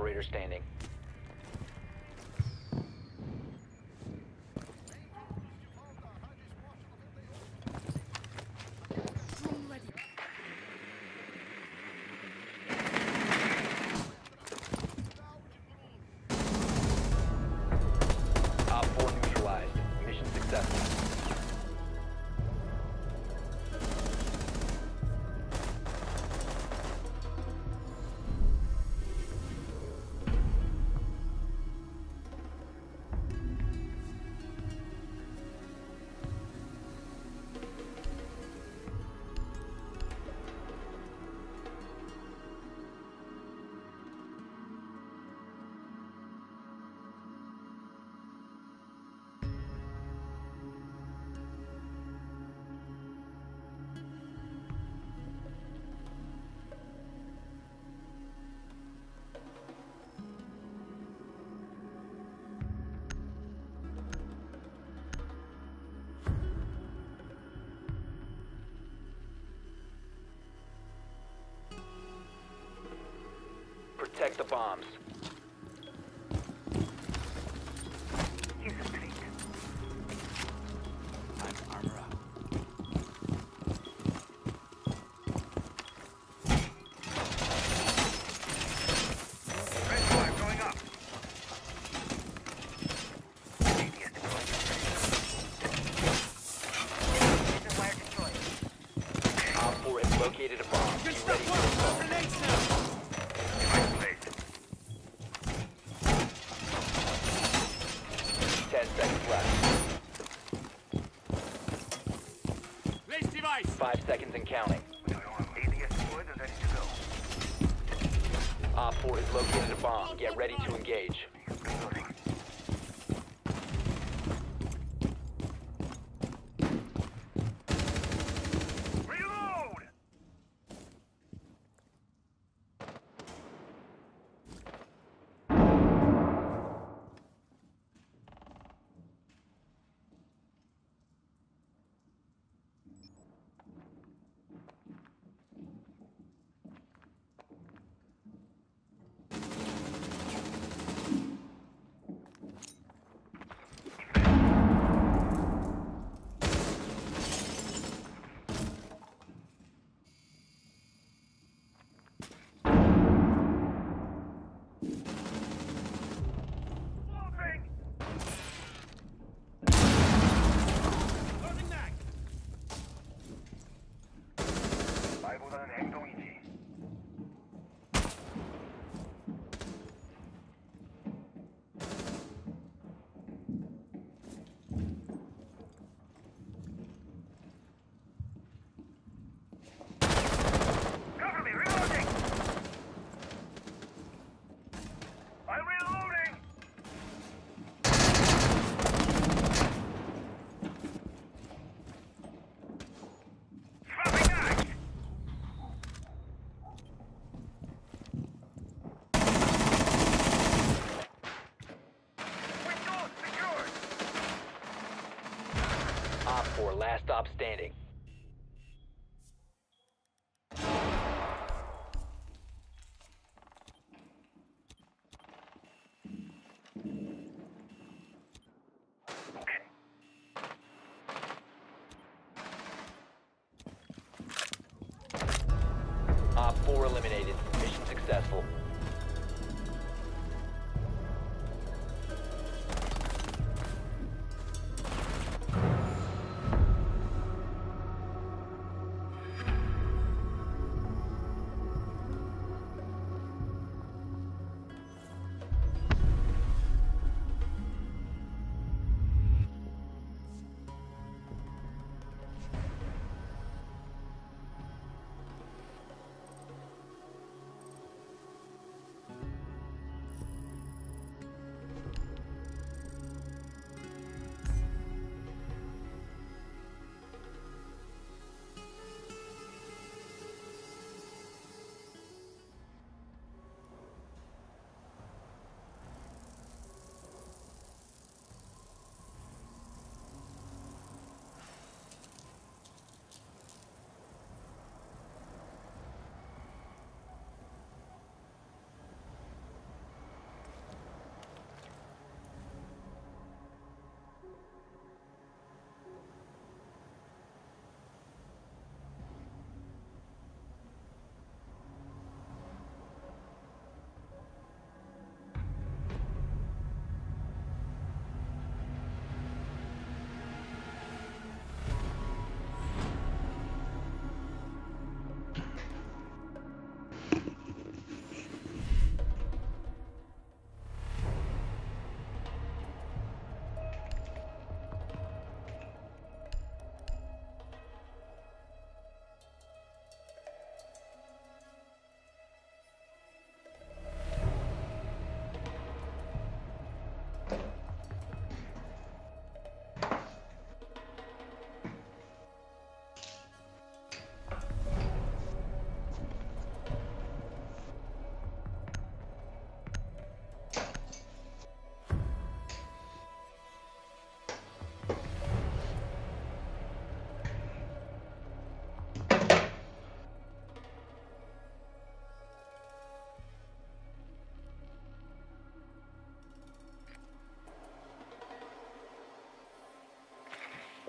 operator standing. the bombs. seconds and counting. To go. Op 4 has located a bomb. Get ready to engage. standing.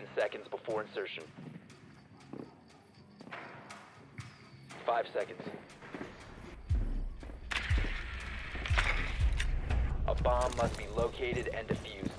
Ten seconds before insertion. Five seconds. A bomb must be located and defused.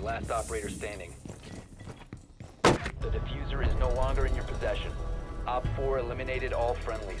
Last operator standing. The defuser is no longer in your possession. Op 4 eliminated all friendlies.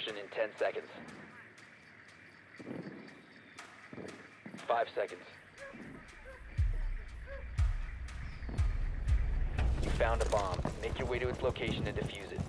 Insertion in 10 seconds. 5 seconds. You found a bomb. Make your way to its location and defuse it.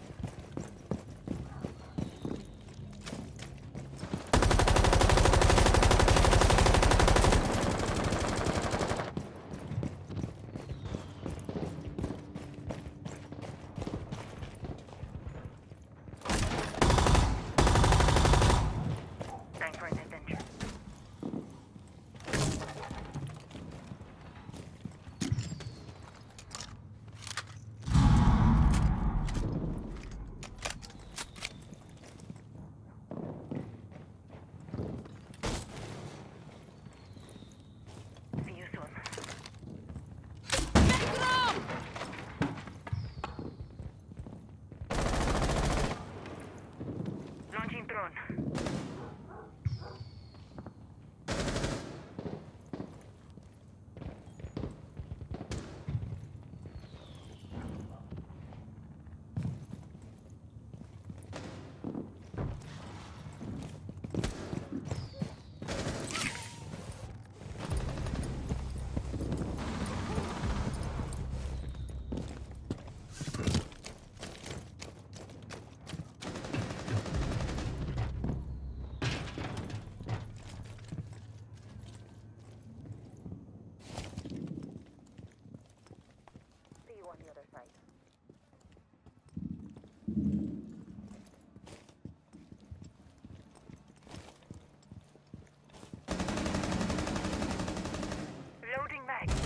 down.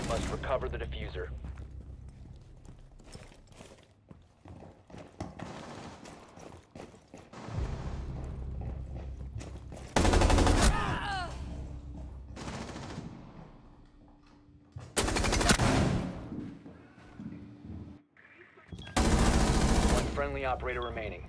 Must recover the defuser. One friendly operator remaining.